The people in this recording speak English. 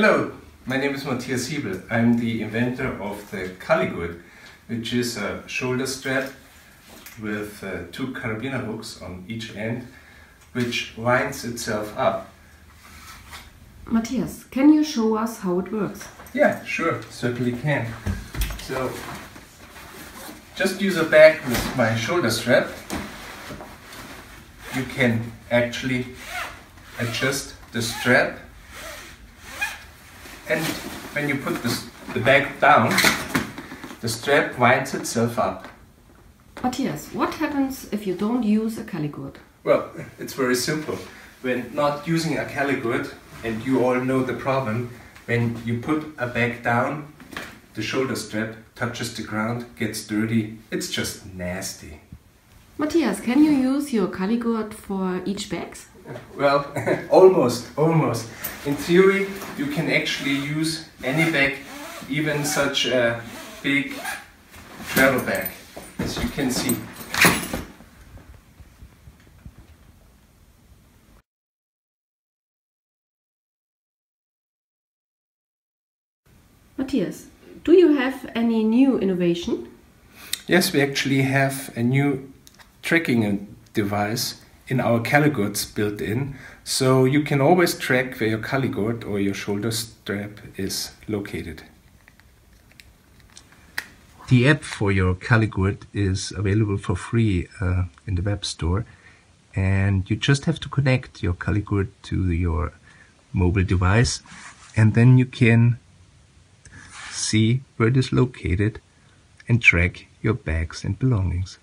Hello, my name is Matthias Hiebel. I'm the inventor of the Calligurt, which is a shoulder strap with uh, two carabiner hooks on each end, which winds itself up. Matthias, can you show us how it works? Yeah, sure, certainly can. So, just use a bag with my shoulder strap. You can actually adjust the strap and when you put the, the bag down, the strap winds itself up. Matthias, what happens if you don't use a Calligurt? Well, it's very simple. When not using a Calligurt, and you all know the problem, when you put a bag down, the shoulder strap touches the ground, gets dirty, it's just nasty. Matthias, can you use your Calligurt for each bag? Well, almost, almost. In theory, you can actually use any bag, even such a big travel bag, as you can see. Matthias, do you have any new innovation? Yes, we actually have a new tracking device in our Calligurts built in, so you can always track where your Calligurt or your shoulder strap is located. The app for your Calligurt is available for free uh, in the web store, and you just have to connect your Caligurt to your mobile device, and then you can see where it is located and track your bags and belongings.